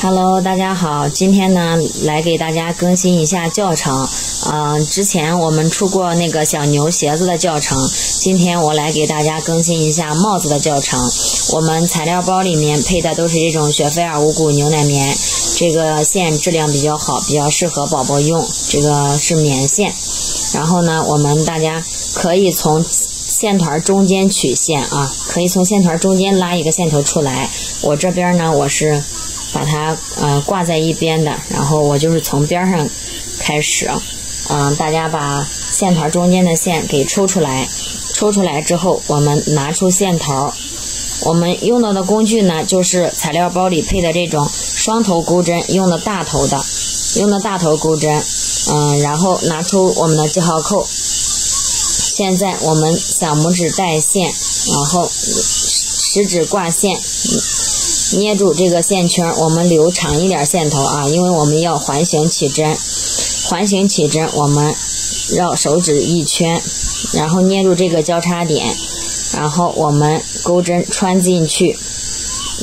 Hello，大家好，今天呢来给大家更新一下教程。嗯、之前我们出过那个小牛鞋子的教程，今天我来给大家更新一下帽子的教程。我们材料包里面配的都是这种雪菲尔无骨牛奶棉，这个线质量比较好，比较适合宝宝用，这个是棉线。然后呢，我们大家可以从线团中间取线啊，可以从线团中间拉一个线头出来。我这边呢，我是把它呃挂在一边的，然后我就是从边上开始，嗯、大家把线团中间的线给抽出来，抽出来之后，我们拿出线头。我们用到的工具呢，就是材料包里配的这种双头钩针，用的大头的，用的大头钩针，嗯，然后拿出我们的记号扣。现在我们小拇指带线，然后食指挂线，捏住这个线圈，我们留长一点线头啊，因为我们要环形起针。环形起针，我们绕手指一圈，然后捏住这个交叉点，然后我们钩针穿进去，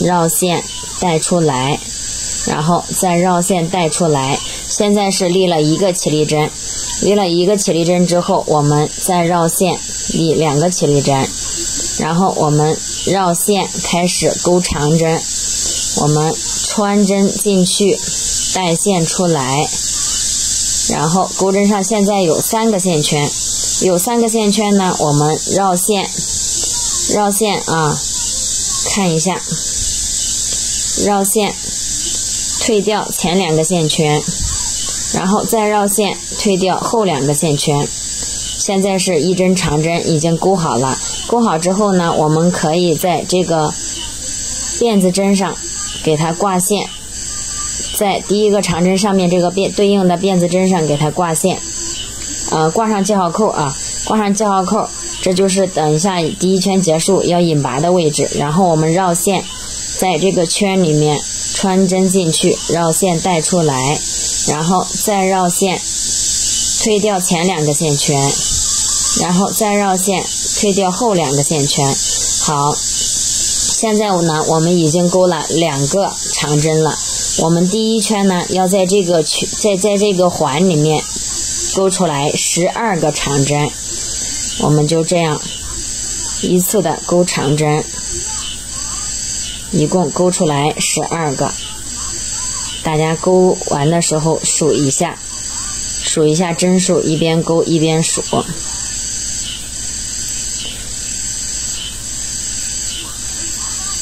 绕线带出来，然后再绕线带出来。现在是立了一个起立针，立了一个起立针之后，我们再绕线立两个起立针，然后我们绕线开始钩长针，我们穿针进去，带线出来，然后钩针上现在有三个线圈，有三个线圈呢，我们绕线，绕线啊，看一下，绕线，退掉前两个线圈。然后再绕线退掉后两个线圈，现在是一针长针已经钩好了。钩好之后呢，我们可以在这个辫子针上给它挂线，在第一个长针上面这个辫对应的辫子针上给它挂线，呃，挂上记号扣啊，挂上记号扣，这就是等一下第一圈结束要引拔的位置。然后我们绕线，在这个圈里面穿针进去，绕线带出来。然后再绕线，退掉前两个线圈，然后再绕线，退掉后两个线圈。好，现在呢，我们已经钩了两个长针了。我们第一圈呢，要在这个圈，在在这个环里面钩出来十二个长针。我们就这样一次的钩长针，一共钩出来十二个。大家钩完的时候数一下，数一下针数，一边钩一边数。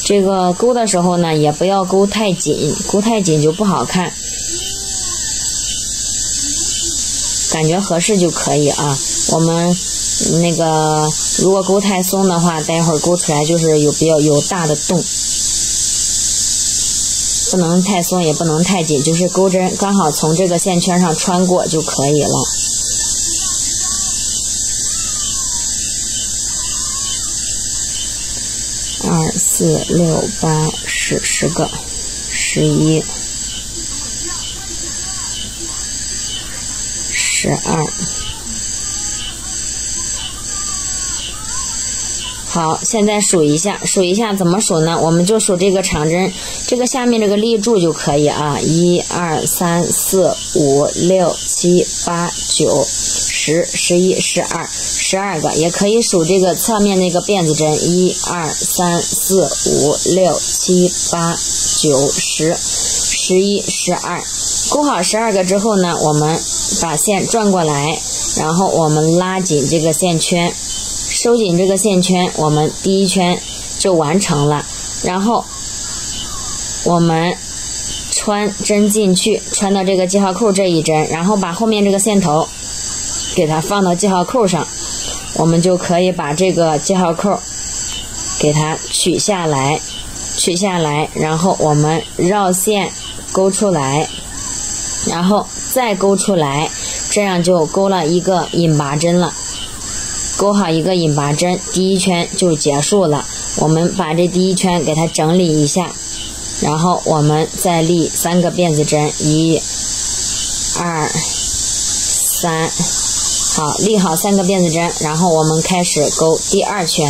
这个钩的时候呢，也不要钩太紧，钩太紧就不好看，感觉合适就可以啊。我们那个如果钩太松的话，待会儿钩出来就是有比较有大的洞。不能太松，也不能太紧，就是钩针刚好从这个线圈上穿过就可以了。二四六八十十个，十一，十二。好，现在数一下，数一下怎么数呢？我们就数这个长针，这个下面这个立柱就可以啊。一二三四五六七八九十十一十二十二个，也可以数这个侧面那个辫子针，一二三四五六七八九十十一十二。钩好十二个之后呢，我们把线转过来，然后我们拉紧这个线圈。收紧这个线圈，我们第一圈就完成了。然后我们穿针进去，穿到这个记号扣这一针，然后把后面这个线头给它放到记号扣上，我们就可以把这个记号扣给它取下来，取下来，然后我们绕线勾出来，然后再勾出来，这样就勾了一个引拔针了。钩好一个引拔针，第一圈就结束了。我们把这第一圈给它整理一下，然后我们再立三个辫子针，一、二、三。好，立好三个辫子针，然后我们开始钩第二圈。